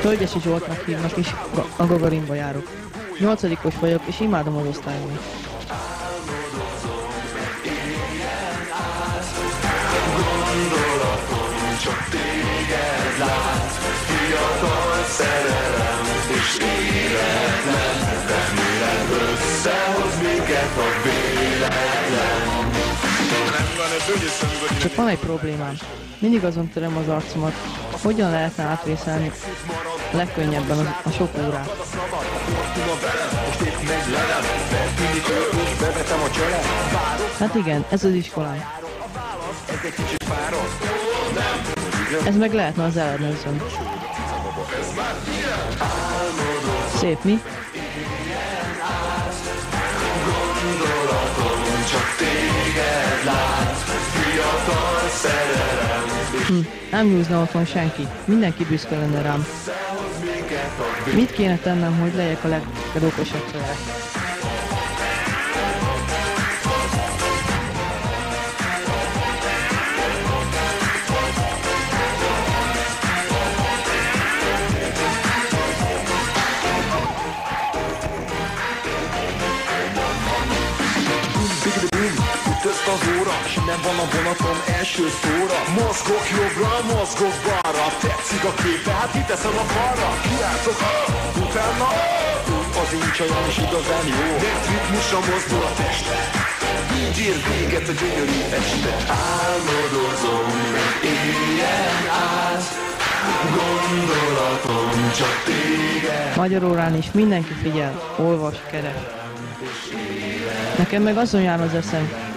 Tölgyesi Zsoltnak hívnak és a Gagarinba járok. Nyolcadikos vagyok, és imádom az osztályomat. Csak téged lát Fiatal szerelem Csak van egy problémám. Mindig azon töröm az arcomat, hogyan lehetne átvészelni legkönnyebben az, a sok órát. Hát igen, ez az iskolám. ez meg lehetne az ilyen Szép, mi? Csak téged lát Fiatal szerelem Hm, nem nyúzna otthon senki. Mindenki büszke lenne rám. Mit kéne tennem, hogy legyek a legokosabb saját? Az óra, nem van a vonatom első szóra. Mozgok jobbra, mozgok balra, tetszik a képe, hát kiteszem a falra? Kiáltok, utána, az én csajom is igazán jó. Mert ritmusra mozdul a teste, így ér véget a gyönyörű este. Álmodozom, éljen át, gondolatom csak téged. Magyar órán is mindenki figyel, olvas, keres. Nekem meg azon jár az eszem,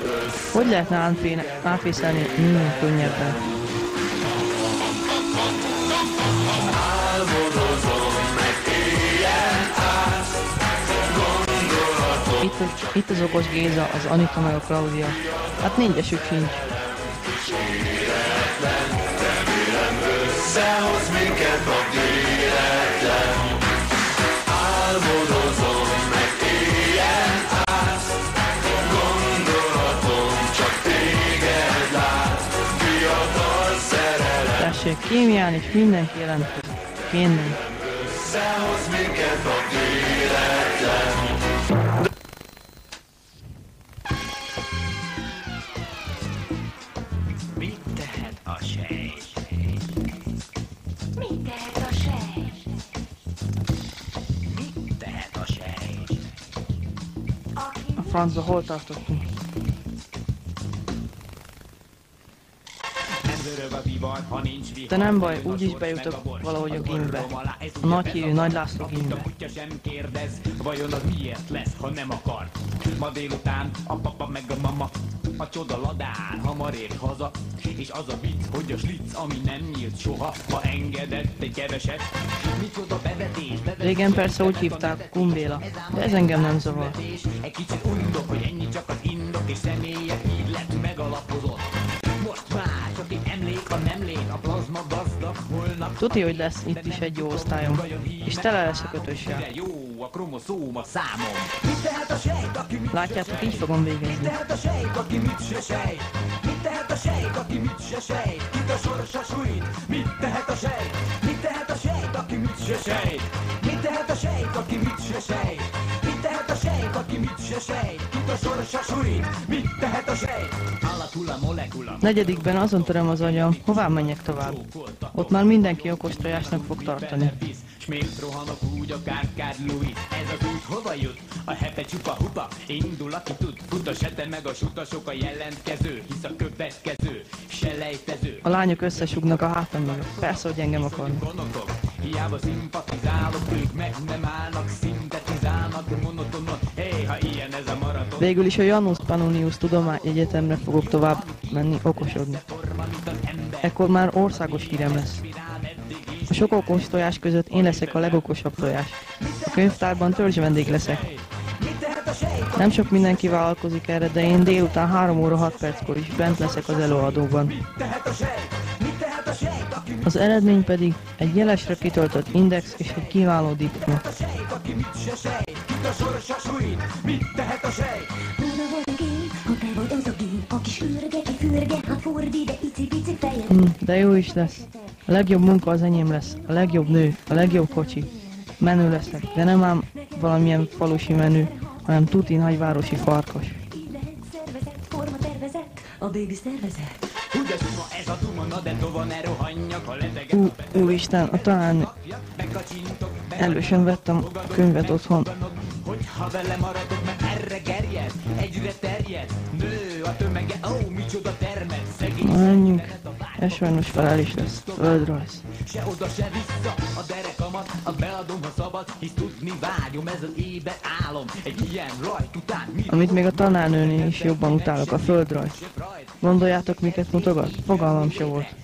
hogy lehetne átvészelni minél könnyebben. Át, gondolatom Itt, itt az okos Géza, az Anita meg a Klaudia. Hát négyesük sincs. összehoz minket a véletlen Álmodozom, Tessék, kémián is mindenki jelentkezik. Összehoz minket a véletlen Mit tehet a sejt? Mit tehet a sejt? Mit tehet a sejt? A francba hol tartottunk? De nem baj, úgyis bejutok valahogy a gimbe. A nagy hírű Nagy László A gimbe. kutya sem kérdez, vajon az miért lesz, ha nem akar. Ma délután a papa meg a mama a csoda ladán hamar ér haza, és az a vicc, hogy a slic, ami nem nyílt soha, ha engedett egy keveset. Micsoda bevetés, bevetés. Régen persze úgy hívták Kumbéla, de ez engem nem zavar. Egy kicsit undok, hogy ennyi csak az indok, és személyek így lett megalapozott. Tudja, hogy lesz itt is egy jó osztályom, és tele lesz a kötössel. Látjátok, így fogom végezni. mit tehet a sejt, aki mit se sejt? Mit tehet a sejt, aki mit se sejt? Mit tehet a sejt, aki mit se sejt? Mit se sejt? Kit a sorsa sújt? Mit tehet a sejt? Alatul a molekula. Negyedikben azon töröm az agyam, hová menjek tovább. Ott már mindenki okos tojásnak fog tartani. S még rohanok úgy a kárkád Louis Ez az út hova jut? A hepe csupa hupa Indul aki tud Fut a sete meg a sutasok a jelentkező Hisz a következő Selejtező A lányok összesugnak a hátam mögött. Persze, hogy engem akarnak. Hiába szimpatizálok Ők meg nem állnak Végül is a Janus Pannonius Tudományegyetemre fogok tovább menni okosodni. Ekkor már országos hírem lesz. A sok okos tojás között én leszek a legokosabb tojás. A könyvtárban törzs vendég leszek. Nem sok mindenki vállalkozik erre, de én délután 3 óra 6 perckor is bent leszek az előadóban. Az eredmény pedig egy jelesre kitöltött index és egy kiváló diploma. Kit a sorsa sújt, mit tehet a sej? Volna voltak én, ha te vagy az a gén, a kis űrge, ki fürge, ha ford ide, icipici fejed. Hm, de jó is lesz. A legjobb munka az enyém lesz. A legjobb nő, a legjobb kocsi. Menő leszek, de nem ám valamilyen falusi menő, hanem tuti nagyvárosi farkas. Szervezet, forma tervezett, a baby szervezet. Ugye sima ez a duma, na de tova ne rohanjak, ha letegek Ú, úristen, a talán elősen vettem a könyvet otthon. Hogyha vele maradok, mert erre gerjed, egyre terjed, nő a tömege, ó, micsoda termet, szegény menjünk, ez sajnos felel is lesz. Földrajz. Se oda, se vissza, a derekamat, a beadom, ha szabad, hisz tudni vágyom, ez az ébe álom, egy ilyen rajt után mi Amit még a tanárnőnél is jobban utálok, a földrajz. Gondoljátok, miket mutogat? Fogalmam se volt.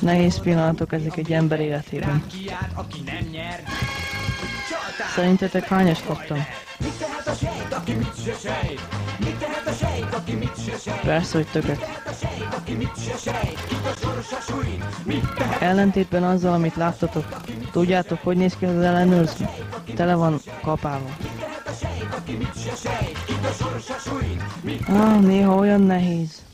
Nehéz pillanatok ezek egy ember életében. kiárt, aki nem nyer. Szerintetek hányast kaptam? Persze, hogy tehet Ellentétben azzal, amit láttatok, tudjátok, hogy néz ki az ellenőrző? Tele van kapával. Ah, néha olyan nehéz.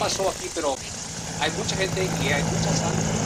Pasó aquí, pero hay mucha gente y hay mucha sangre.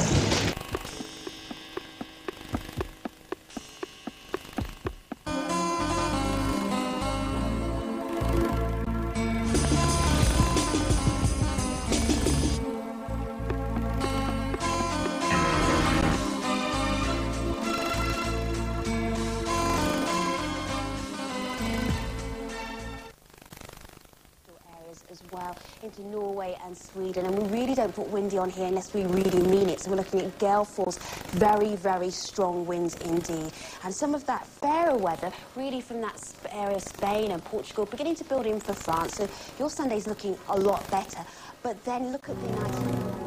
Put windy on here unless we really mean it. So we're looking at gale force, very, very strong winds indeed. And some of that fairer weather, really from that area, Spain and Portugal, beginning to build in for France. So your Sunday's looking a lot better. But then look at the United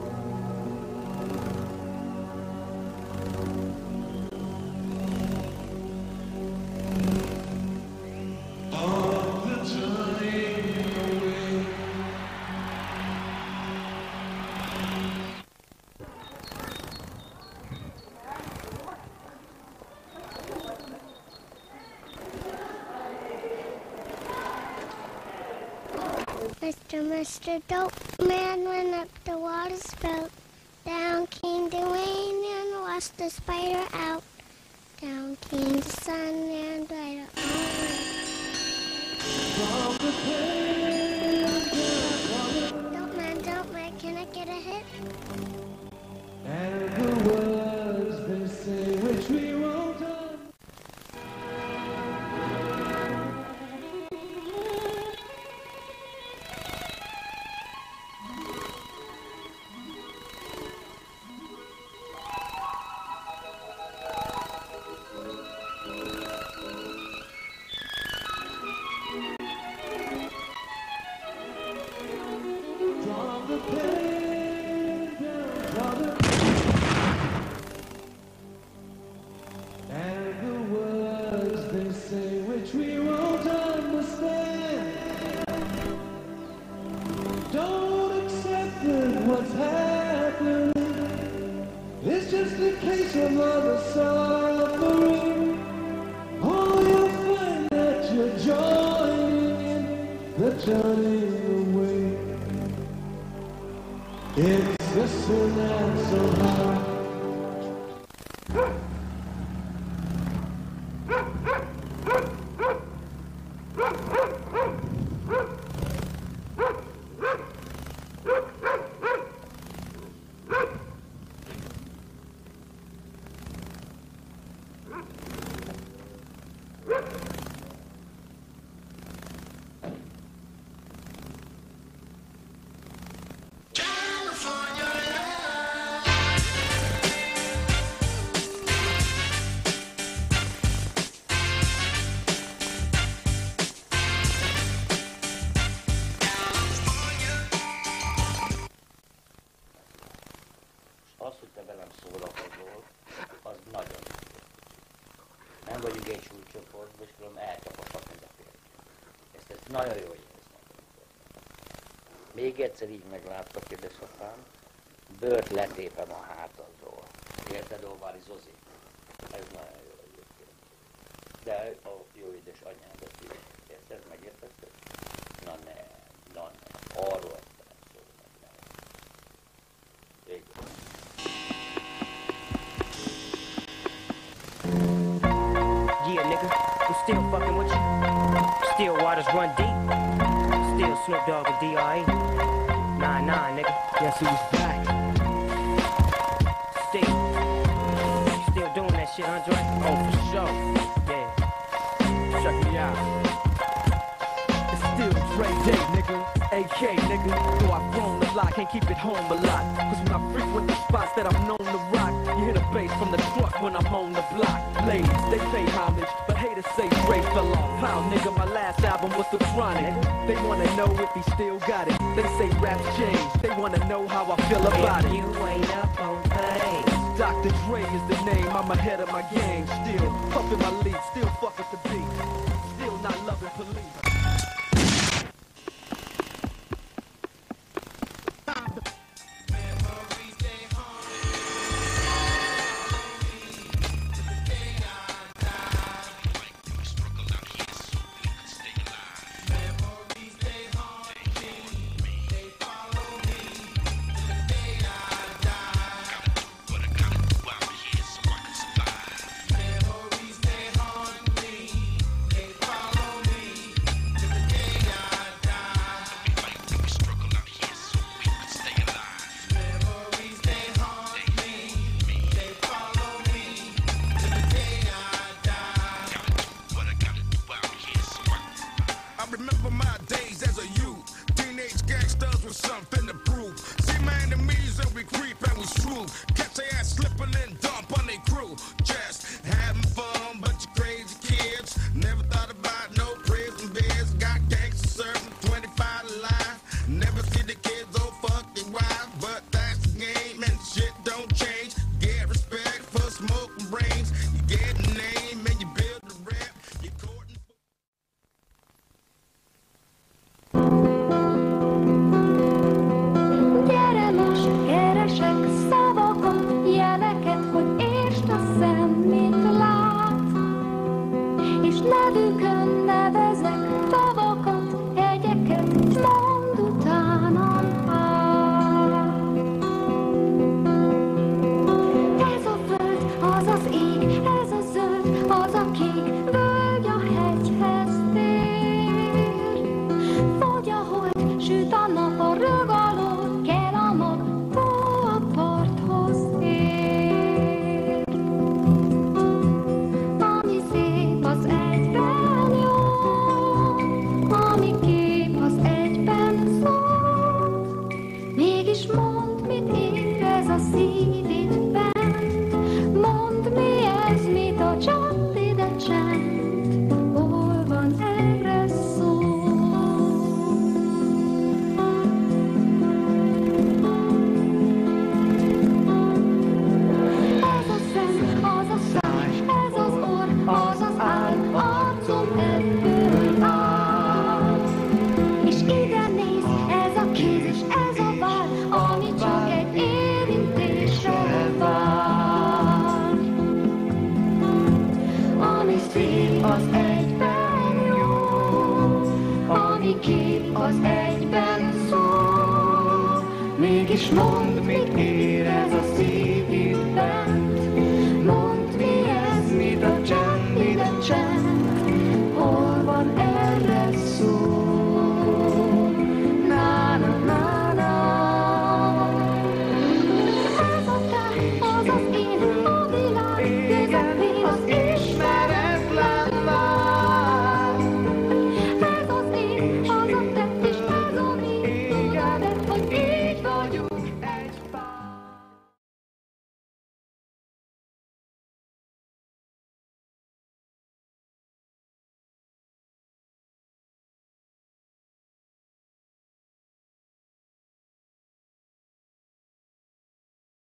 Mr. Mr. Dope Man went up the water spout. Down came the rain and washed the spider out. Down came the sun and dried up egyszer így megláttak, édesapám, bőrt letépem a hátadról. Érted, Óvári Zozi? Ez nagyon jó egyébként. De a jó édes anyádat is. Érted? Megértetted? Na ne, na ne. Arról. Yeah, nigga, we still fucking with you. Still waters run deep. Still Snoop Dogg and D.R.E. Nah, nigga. Guess who's back? Though I've grown a lot, can't keep it home a lot. Cause when I frequent the spots that I'm known to rock, you hear the bass from the truck when I'm on the block. Ladies, they pay homage, but haters say Dre fell off. Pound, nigga, my last album was The Chronic. They wanna know if he still got it. They say raps change. They wanna know how I feel about it. you ain't up on things. Dr. Dre is the name, I'm ahead of my game. Still puffin' my lead, still fuckin' the